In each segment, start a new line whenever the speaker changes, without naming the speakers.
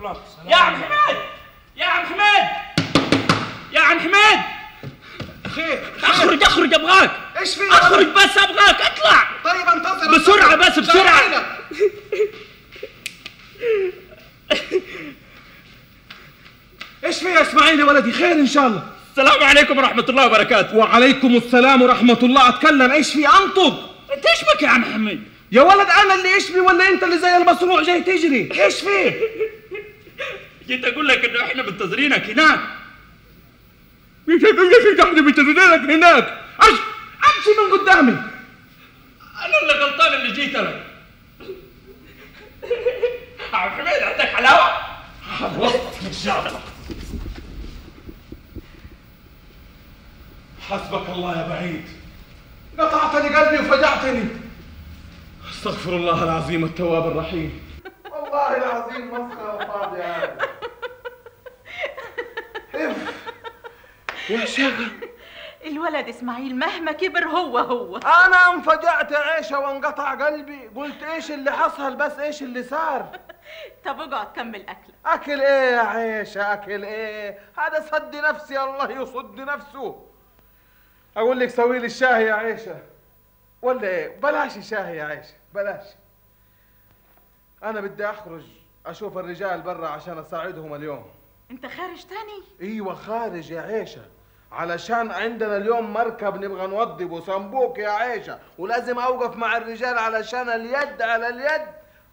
الله يا عم حماد يا عم حماد يا عم حماد
خير
أخرج أخرج أبغاك!
إيش في
أخرج بس أبغاك! اطلع!
طيب انتظر.
بسرعة بس،.
شغالة. إيش في يا إسماعيل يا ولدي؟ خير إن شاء الله.
السلام عليكم ورحمة الله وبركاته.
وعليكم السلام ورحمة الله. أتكلم. إيش في؟ أنطق.
أنت إيش بك يا عم حماد
يا ولد أنا اللي إيش في ولا أنت اللي زي المصروع جاي تجري؟ إيش في؟
جيت أقول لك إنه إحنا منتظرينك هناك.
إيش إيش إحنا بتنزلك هناك؟ أش... أمشي من قدامي.
أنا اللي غلطان اللي جيت أنا. عم حماد عندك حلاوة؟ خلصت ان شاء الله
حسبك الله يا بعيد. قطعتني قلبي وفجعتني. أستغفر الله العظيم التواب الرحيم. والله العظيم مسخره فاضيه يا شيخ
الولد إسماعيل مهما كبر هو هو.
أنا انفجعت عيشه وانقطع قلبي. قلت إيش اللي حصل بس إيش اللي صار؟
طب اقعد كمل أكلك.
أكل إيه يا عيشه أكل إيه؟ هذا صد نفسي الله يصد نفسه. أقول لك سوي لي الشاي يا عيشه ولا إيه؟ بلاش شاي يا عيشه بلاش. أنا بدي أخرج أشوف الرجال برا عشان أساعدهم اليوم.
انت خارج تاني؟
أيوه خارج يا عيشة. علشان عندنا اليوم مركب نبغى نوضبه صنبوك يا عيشة. ولازم أوقف مع الرجال علشان اليد على اليد.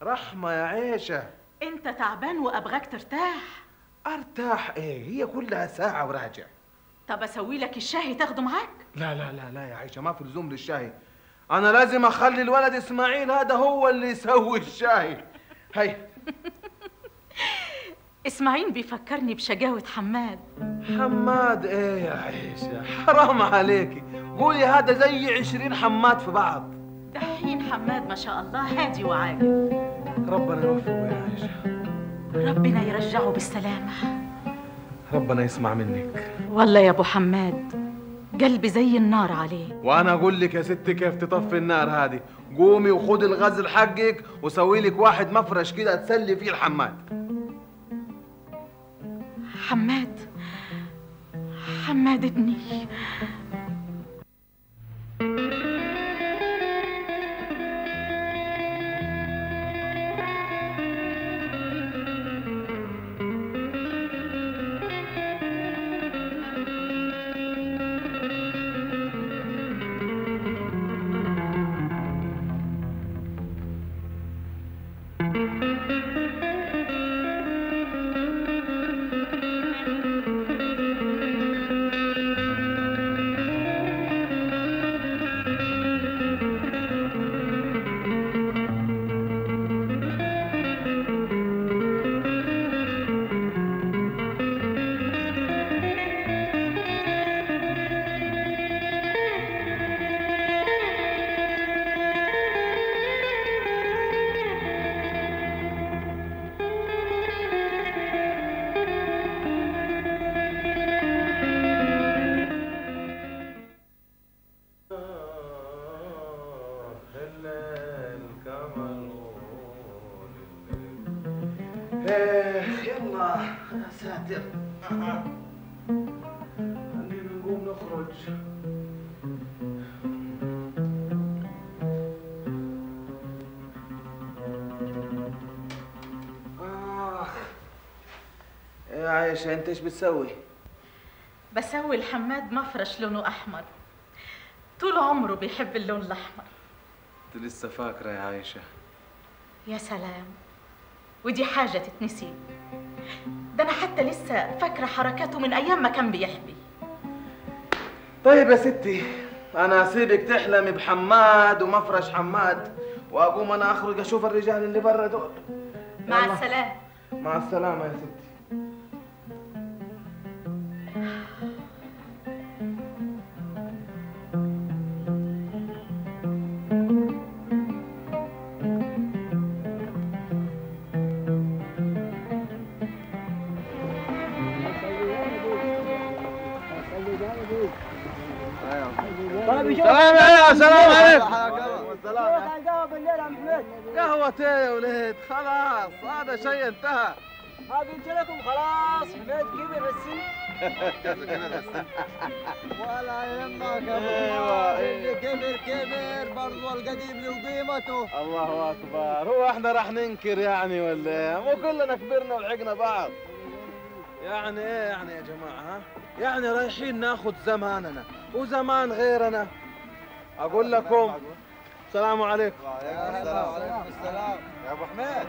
رحمة يا عيشة.
انت تعبان وأبغاك ترتاح.
أرتاح؟ إيه هي كلها ساعة وراجع.
طب أسوي لك الشاي تاخده معاك؟
لا لا لا لا يا عيشة ما في لزوم للشاي أنا لازم أخلي الولد إسماعيل هذا هو اللي يسوي الشاي هي.
اسماعيل بيفكرني بشجاوة حماد.
حماد إيه يا عيشه حرام عليكي. قولي هذا زي عشرين حماد في بعض.
دحين حماد ما شاء الله هادي وعاقل.
ربنا يوفقه يا عيشه
ربنا يرجعه بالسلامة.
ربنا يسمع منك.
والله يا أبو حماد قلبي زي النار عليه
وأنا أقول لك يا ستي كيف تطفي النار هذه. قومي وخدي الغزل حقك وسوي لك واحد مفرش كده تسلي فيه الحماد.
حماد. حماد ابني
ساتر خلينا نقوم نخرج. آه. يا عايشة أنت إيش بتسوي؟
بسوي الحماد مفرش لونه أحمر. طول عمره بيحب اللون الأحمر.
أنت لسه فاكرة يا عايشة.
يا سلام. ودي حاجة تتنسي. حتى لسه فاكرة حركاته من أيام ما كان بيحبي.
طيب يا ستي أنا أسيبك تحلمي بحماد ومفرش حماد واقوم أنا أخرج أشوف الرجال اللي برا دول.
مع
يلا.
السلامة.
مع السلامة يا ستي. سلام عليكم. سلام عليكم. قهوة إيه يا وليد خلاص هذا شيء انتهى.
ما قلت لكم خلاص حميد كبر السن.
ولا يهمك يا أبو
أيوة،
حمار، اللي كبر كبر برضه القديم له قيمته.
الله أكبر. هو إحنا راح ننكر يعني ولا إيه؟ مو كلنا كبرنا ولحقنا بعض. يعني إيه يعني يا جماعة ها؟ يعني رايحين ناخذ زماننا وزمان غيرنا. أقول لكم السلام عليكم.
وعليكم السلام.
يا أبو حميد.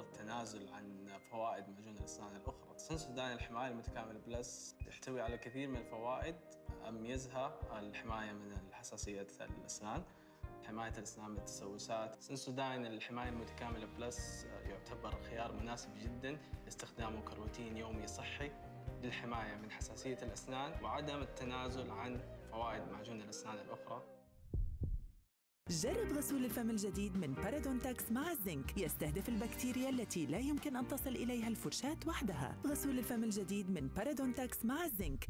التنازل عن فوائد معجون الأسنان الأخرى. سنسوداين الحماية المتكاملة plus تحتوي على كثير من الفوائد أميزها الحماية من حساسية الأسنان حماية الأسنان من التسوسات سنسوداين الحماية المتكاملة plus يعتبر خيار مناسب جدا لاستخدامه كروتين يومي صحي للحماية من حساسية الأسنان وعدم التنازل عن فوائد معجون الأسنان الأخرى
جرب غسول الفم الجديد من بارادونتاكس مع الزنك. يستهدف البكتيريا التي لا يمكن أن تصل إليها الفرشاة وحدها. غسول الفم الجديد من بارادونتاكس مع الزنك.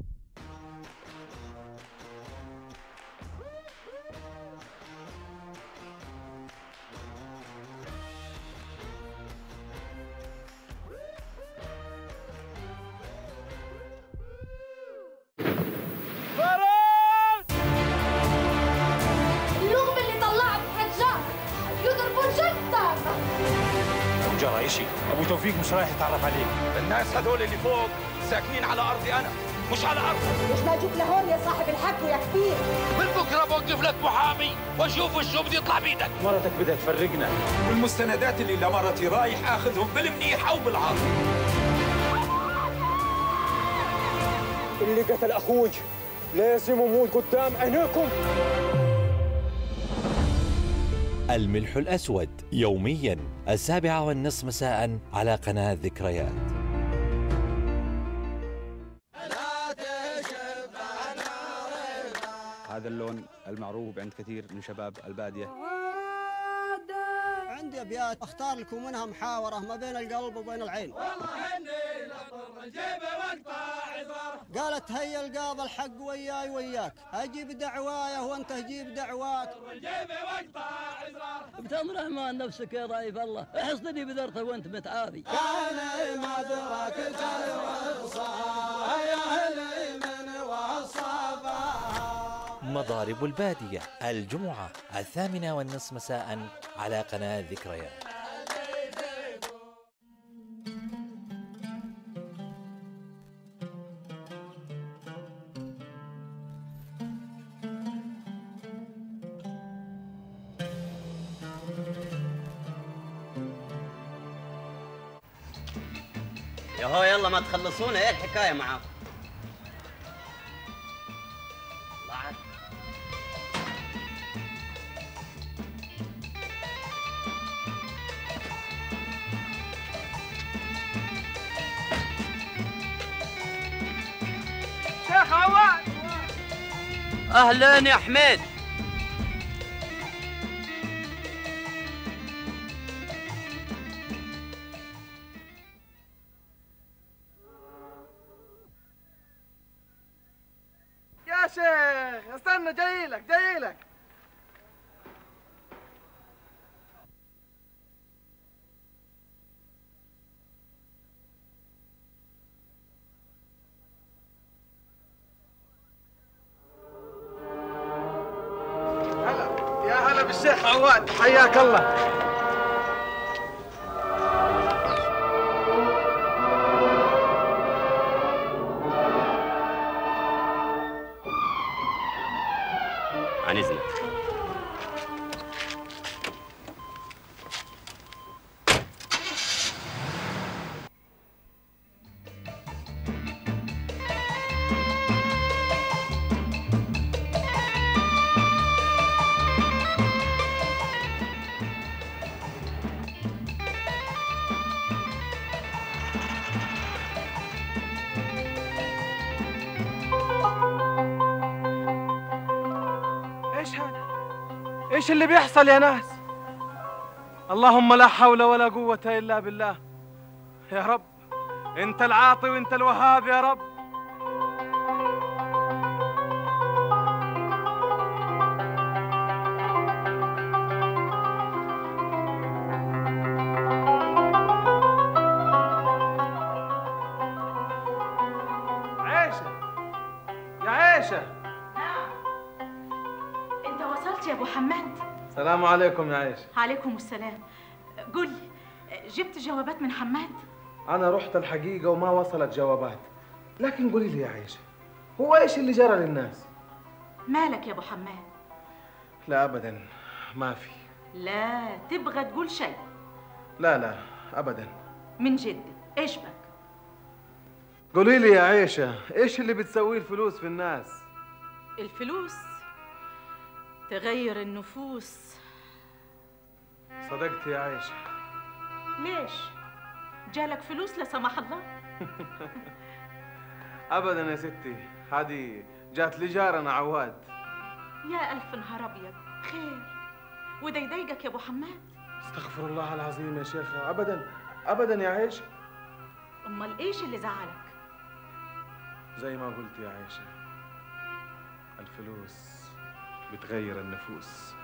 توفيق مش رايح يتعرف عليك. الناس هذول اللي فوق ساكنين على أرضي أنا مش على
ليش ما جيت لهون يا صاحب الحق ويا كبير.
من بكرة بوقف لك محامي وأشوف شو بده يطلع بيدك مرتك بدها تفرقنا. والمستندات اللي لمرتي رايح آخذهم بالمنيح أو بالعاطل اللي قتل أخوك لازم يموت قدام عينيكم.
الملح الأسود. يوميا. السابعة والنصف مساء على قناة ذكريات.
هذا اللون المعروف عند كثير من شباب البادية.
عندي ابيات أختار لكم منها محاورة ما بين القلب وبين العين. قالت هيا القاضي الحق وياي وياك. أجيب دعوايه وأنت جيب دعواك
بتأمر رحمن نفسك يا ضعيف الله. احصدني بذرته وأنت متعافي.
كان ما دراك يا
مضارب البادية. الجمعة الثامنة والنصف مساء على قناة ذكريات.
يا هو يلا ما تخلصونا إيه الحكاية معاكم؟ أهلا يا حميد.
بالشيخ عواد حياك الله. إيش اللي بيحصل يا ناس؟ اللهم لا حول ولا قوة إلا بالله. يا رب أنت العاطي وأنت الوهاب يا رب. عيشة يا عيشة.
انت يا أبو حماد.
السلام عليكم يا عيشة
عليكم السلام. قل لي جبت جوابات من حماد؟
أنا رحت الحقيقة وما وصلت جوابات. لكن قولي لي يا عيشة هو إيش اللي جرى للناس؟
مالك يا أبو حماد؟
لا أبدا ما في.
لا تبغى تقول شيء.
لا لا أبدا.
من جد إيش بك؟
قولي لي يا عيشة إيش اللي بتسويه الفلوس في الناس؟
الفلوس؟ تغير النفوس.
صدقت يا عيشة
ليش؟ جالك فلوس لا سمح الله؟
أبدا يا ستي. هذه جات لي جارنا عواد.
يا ألف نهار أبيض. خير. وده يضايقك يا أبو حماد؟
استغفر الله العظيم يا شيخة. أبدا. أبدا يا عيشة
أمال إيش اللي زعلك؟
زي ما قلت يا عيشة الفلوس. بتغير النفوس.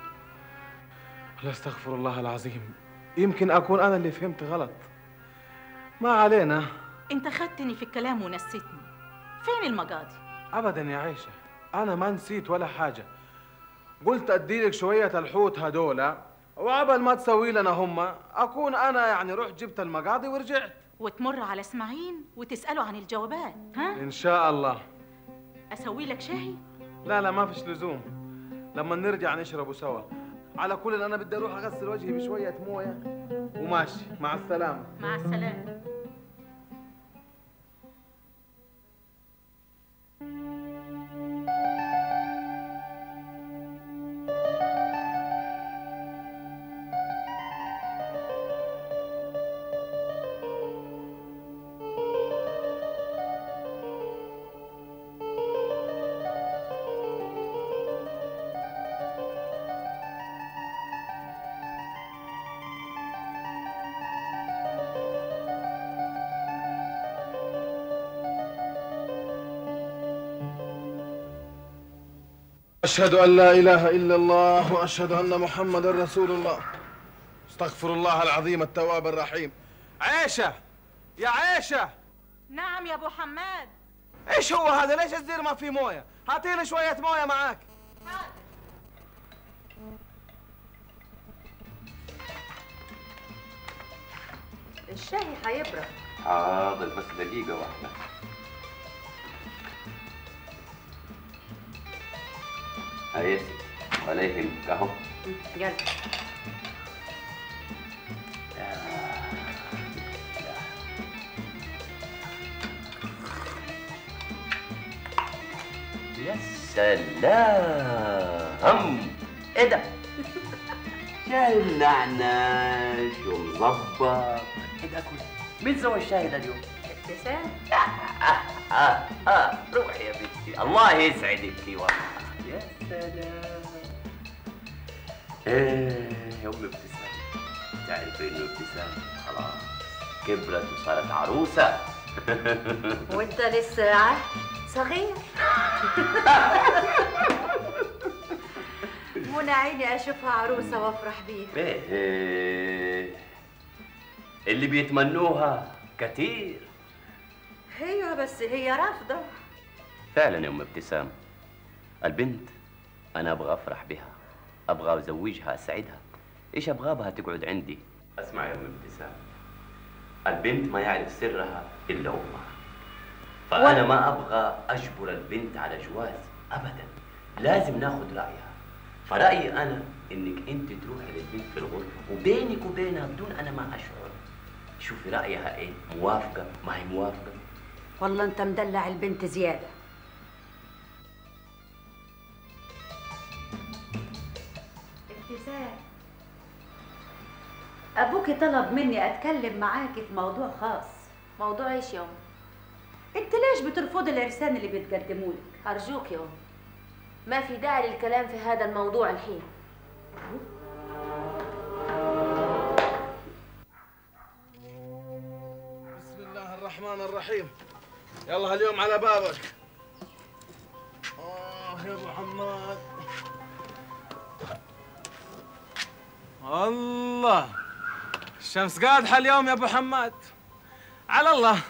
لا استغفر الله العظيم. يمكن أكون أنا اللي فهمت غلط. ما علينا.
انت خدتني في الكلام ونسيتني. فين المقاضي؟
أبدا يا عيشة. أنا ما نسيت ولا حاجة. قلت أديلك شوية الحوت هدولا وقبل ما تسوي لنا هما أكون أنا يعني رحت جبت المقاضي ورجعت.
وتمر على إسماعيل وتسأله عن الجوابات ها؟
إن شاء الله.
أسوي لك شاي؟
لا لا ما فيش لزوم. لما نرجع نشربه سوا. على كل أنا بدي أروح أغسل وجهي بشوية موية. وماشي. مع السلامة.
مع السلامة.
أشهد أن لا إله إلا الله وأشهد أن محمدا رسول الله. استغفر الله العظيم التواب الرحيم. عيشة يا عيشة
نعم يا أبو حماد.
إيش هو هذا؟ ليش الزير ما فيه موية؟ هاتي لي شوية موية معاك.
الشاي هيبرد
حاضر بس دقيقة واحدة. هاي ولا يهمك اهو.
يلا.
يا سلام. إيه ده؟ شاي منعنش ومظبط إيه ده كله؟ مين سوى الشاي ده اليوم؟
ابتسام
روحي يا بنتي. الله يسعدك والله. يا سلام إيه يا ام ابتسام تعرف إنه ابتسام. خلاص. كبرت وصارت عروسة.
وانت لسه صغير؟ منى عيني أشوفها عروسة وأفرح بيها.
إيه اللي بيتمنوها كتير.
أيوه بس هي رافضة.
فعلا يا ام ابتسام. البنت أنا أبغى أفرح بها أبغى أزوجها أسعدها. إيش أبغى بها تقعد عندي؟ أسمع يا أم ابتسام البنت ما يعرف سرها إلا أمها. فأنا ما أبغى أجبر البنت على جواز ابدا. لازم ناخذ رأيها. فرأيي أنا إنك أنت تروحي للبنت في الغرفة وبينك وبينها بدون أنا ما أشعر. شوفي رأيها إيه؟ موافقة؟ ما هي موافقة؟
والله أنت مدلع البنت زيادة. ابوكي طلب مني أتكلم معاكي في موضوع خاص.
موضوع إيش يوم
انت ليش بترفضي العرسان اللي بيتقدموا لك؟
أرجوك يوم ما في داعي للكلام في هذا الموضوع الحين.
بسم الله الرحمن الرحيم. يلا اليوم على بابك. آه يا أبو حماد.
الله. الشمس قادحة اليوم يا أبو حماد. على الله.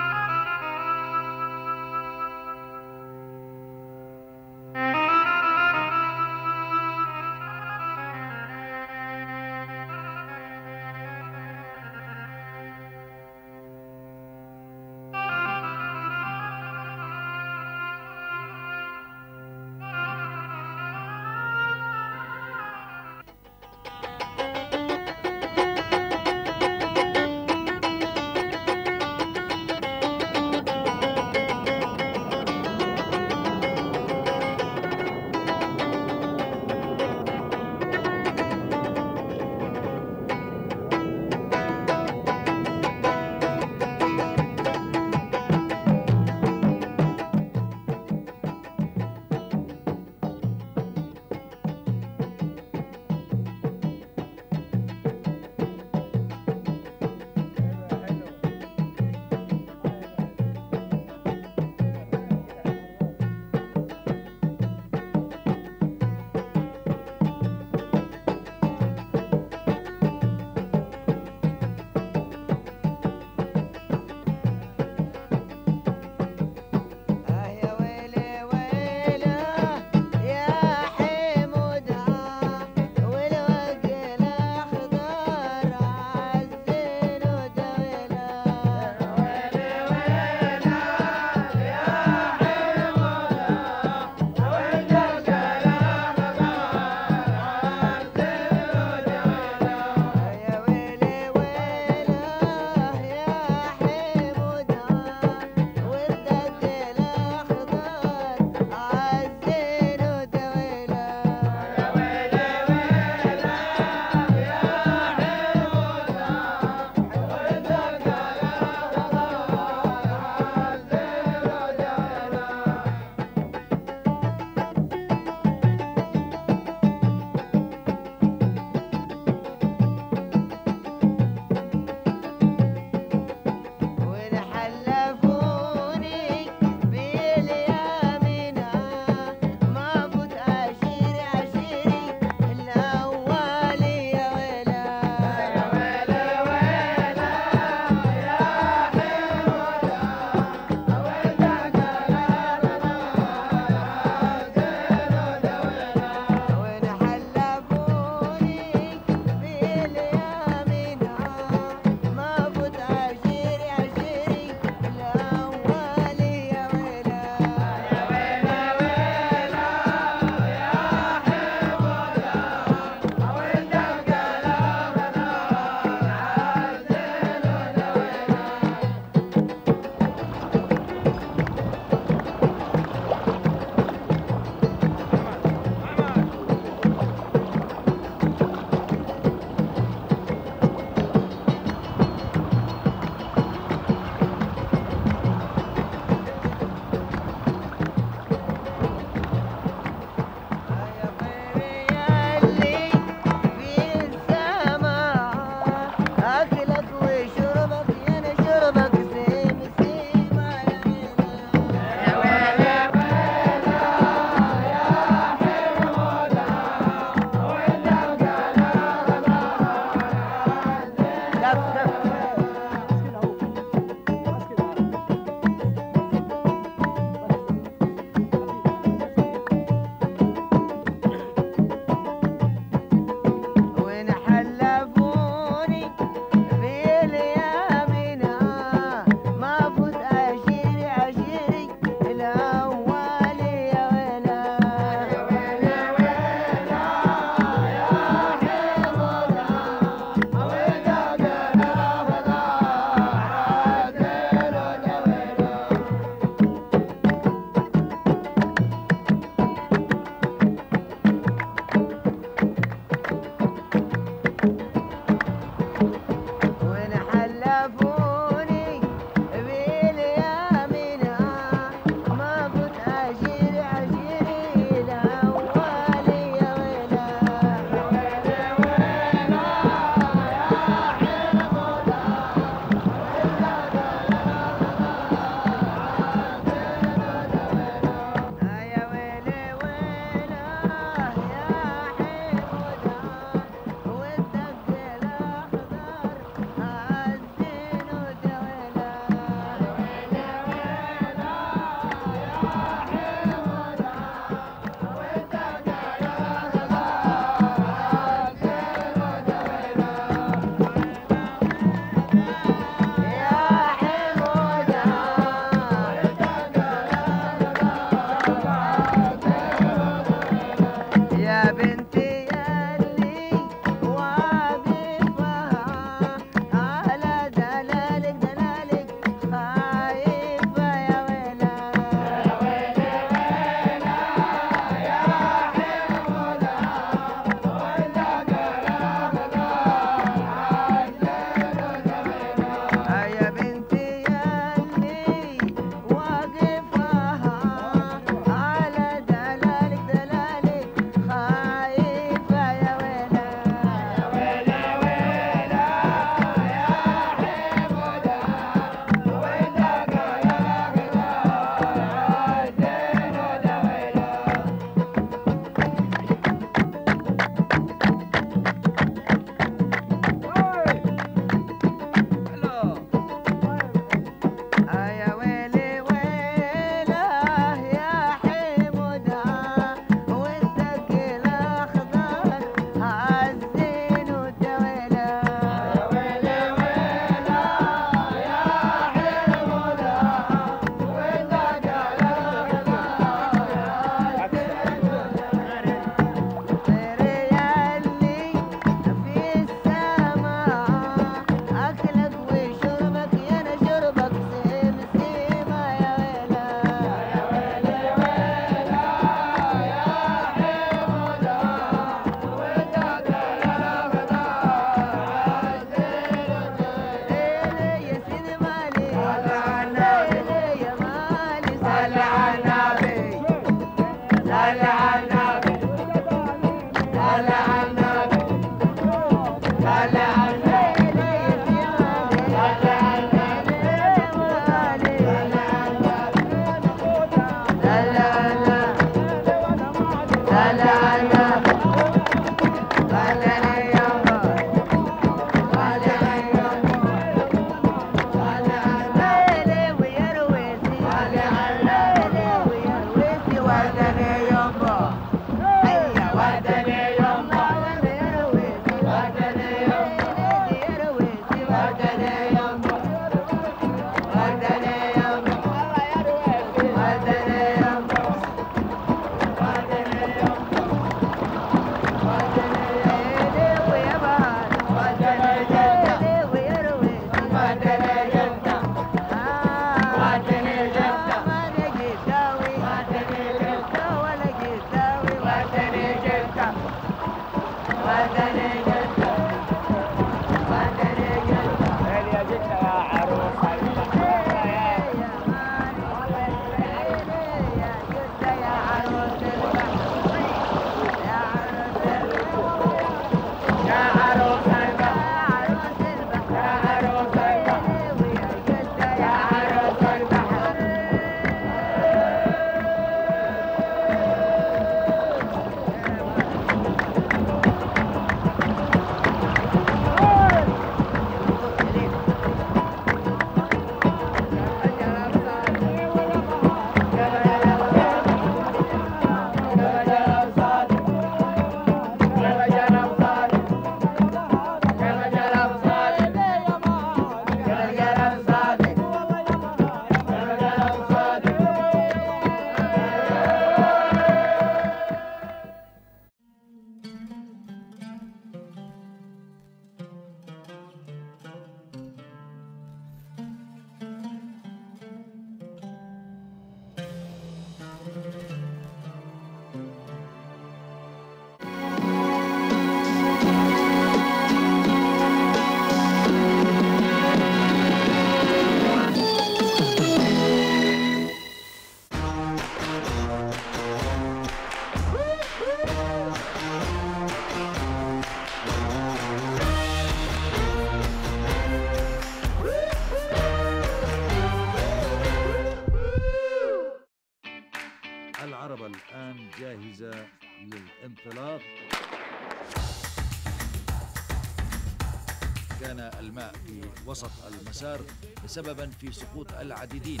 سببا في سقوط العديدين.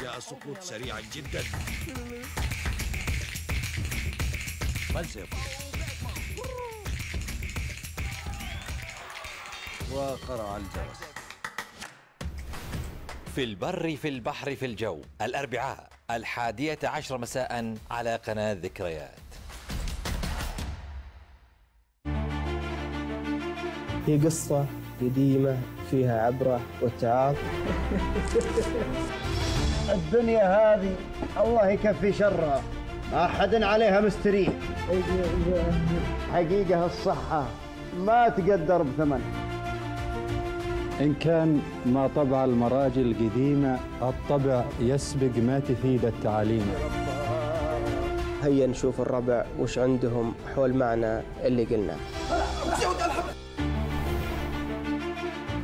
جاء سقوط سريعا جدا. من سيفوز وقرع الجرس.
في البر في البحر في الجو. الأربعاء الحادية عشر مساء على قناة ذكريات.
هي قصة قديمة فيها عبرة وتعاطف
الدنيا هذه الله يكفي شرها. ما حد عليها مستريح. حقيقة الصحة ما تقدر بثمن.
إن كان ما طبع المراجل القديمة الطبع يسبق ما تفيد التعاليم
هيا نشوف الربع وش عندهم حول معنى اللي قلناه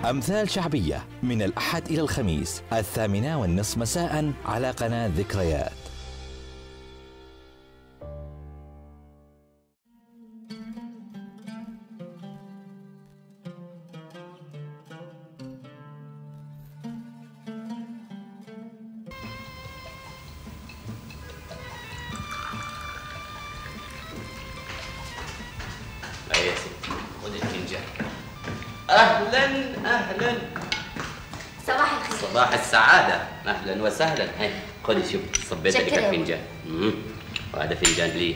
أمثال شعبية من الأحد إلى الخميس الثامنة والنصف مساء على قناة ذكريات.
أهلا أهلا.
صباح الخير.
صباح السعادة. أهلا وسهلا. هاي خذي شوف صبيت لك الفنجان مم. وهذا فنجان لي.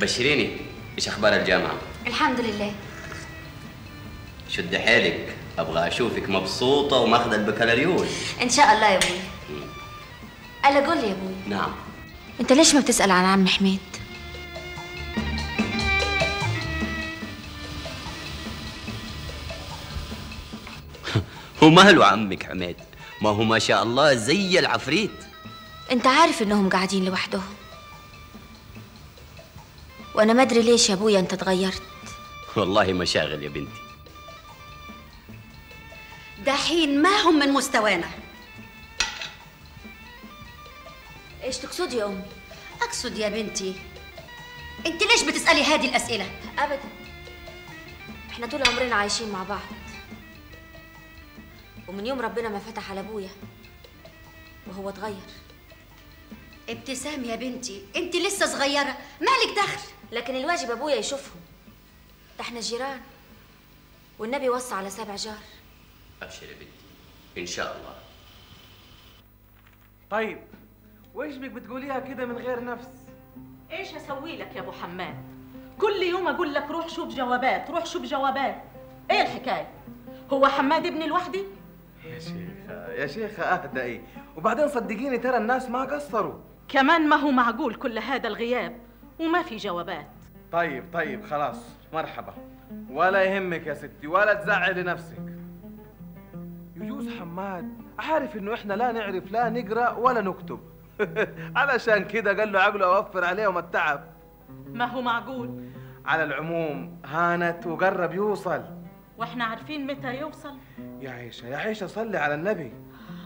بشريني. إيش أخبار الجامعة؟
الحمد لله.
شد حيلك أبغى أشوفك مبسوطة وماخذة البكالوريوس.
إن شاء الله يا أبوي. ألا قول لي يا أبوي.
نعم.
أنت ليش ما بتسأل عن عم حميد؟
هو ماله عمك حميد ما هو ما شاء الله زي العفريت.
انت عارف انهم قاعدين لوحدهم. وأنا ما ادري ليش يا ابويا انت تغيرت.
والله مشاغل يا بنتي.
دحين ما هم من مستوانا.
إيش تقصدي يا أمي؟
أقصد يا بنتي انت ليش بتسألي هذه الأسئلة؟
ابدا. إحنا طول عمرنا عايشين مع بعض. ومن يوم ربنا ما فتح على أبويا وهو اتغير.
ابتسام يا بنتي انت لسه صغيرة مالك دخل؟
لكن الواجب أبويا يشوفهم. ده إحنا جيران والنبي وصى على سبع جار.
أبشر يا بنتي إن شاء الله.
طيب وإيش بك بتقوليها كده من غير نفس؟
إيش أسوي لك يا أبو حماد؟ كل يوم أقول لك روح شوف جوابات روح شوف جوابات. إيه الحكاية؟ هو حماد ابني لوحدي؟
شيخة يا شيخة أهدئي. وبعدين صدقيني ترى الناس ما قصروا.
كمان ما هو معقول كل هذا الغياب وما في جوابات.
طيب طيب خلاص مرحبا. ولا يهمك يا ستي ولا تزعلي نفسك. يجوز حماد عارف إنه إحنا لا نعرف لا نقرأ ولا نكتب. علشان كده قال له عقله أوفر عليهم التعب
ما هو معقول؟
على العموم هانت وقرب يوصل.
وإحنا عارفين متى يوصل.
يا عيشة يا عيشة صلي على النبي.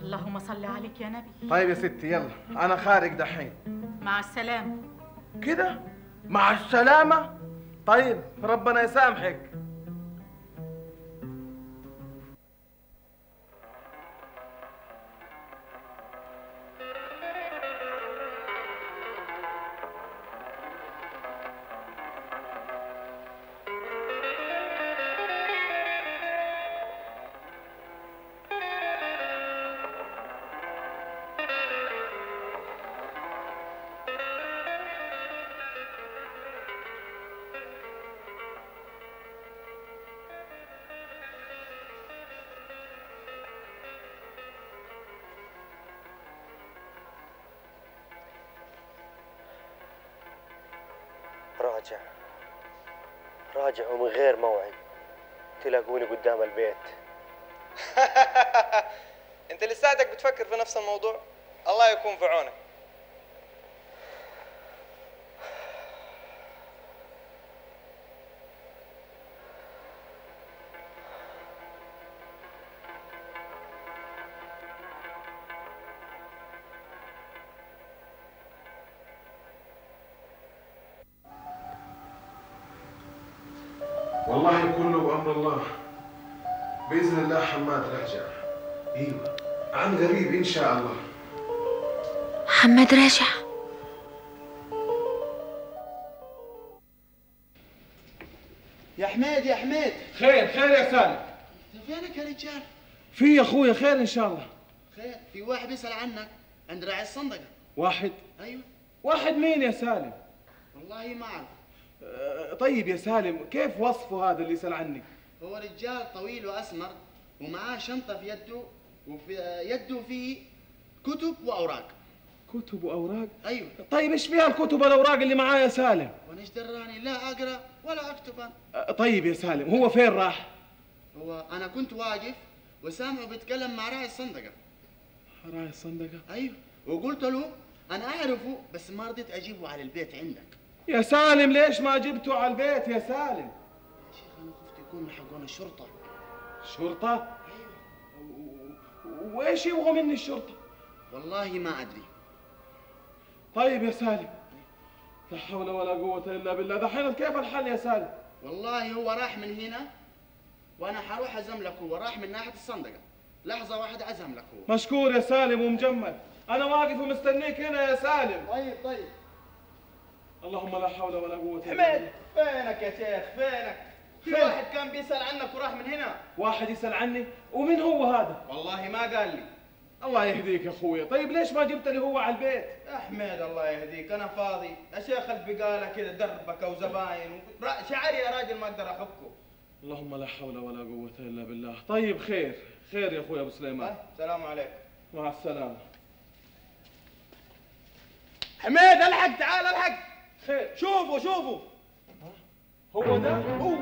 اللهم صل عليك يا نبي.
طيب يا ستي يلا أنا خارج دحين.
مع السلامة.
كده؟ مع السلامة؟ طيب ربنا يسامحك.
راجع. راجع ومن غير موعد. تلاقوني قدام البيت.
انت لساتك بتفكر في نفس الموضوع؟ الله يكون في عونك.
حماد راجع. أيوة عن قريب إن شاء الله.
محمد راجع.
يا حميد يا حميد.
خير خير يا سالم.
فينك يا رجال؟
في يا أخويا خير إن شاء الله.
خير. في واحد يسأل عنك عند راعي الصندقة
واحد؟
أيوه.
واحد مين يا سالم؟
والله ما أعرف.
أه، طيب يا سالم كيف وصفه هذا اللي يسأل عني
هو رجال طويل وأسمر. ومعاه شنطة في يده وفي يده فيه كتب وأوراق.
كتب وأوراق؟
أيوه.
طيب إيش فيها الكتب والأوراق اللي معاه يا سالم؟
وأنا إيش دراني لا أقرأ ولا أكتب. أنا.
أه، طيب يا سالم هو فين راح؟
هو أنا كنت واقف وسامعه بيتكلم مع راعي الصندقة.
راعي الصندقة؟
أيوه. وقلت له أنا أعرفه بس ما رضيت أجيبه على البيت عندك.
يا سالم ليش ما جبته على البيت يا سالم؟
شيخ أنا خفت يكون حقون الشرطة.
شرطة وإيش يبغوا مني الشرطة؟
والله ما أدري.
طيب يا سالم لا حول ولا قوة إلا بالله. دحين كيف الحل يا سالم؟
والله هو راح من هنا وأنا حروح ازملك هو راح من ناحية الصندقه لحظة واحدة ازملك هو
مشكور يا سالم ومجمل. أنا واقف ومستنيك هنا يا سالم.
طيب طيب.
اللهم لا حول ولا قوة إلا
حميد
بالله.
فينك يا شيخ؟ فينك؟ في؟ واحد كان بيسأل عنك وراح من هنا.
واحد يسأل عني ومن هو هذا؟
والله ما قال لي.
الله يهديك يا أخويا. طيب ليش ما جبت لي هو على البيت؟
يا حميد الله يهديك أنا فاضي. يا شيخ البقالة كذا دربكه وزباين شعري يا راجل ما أقدر أحكه.
اللهم لا حول ولا قوة إلا بالله. طيب خير خير يا أخويا أبو سليمان.
السلام عليكم.
مع السلامة.
حميد الحق تعال الحق.
خير.
شوفوا شوفوا.
هو ده؟ هو.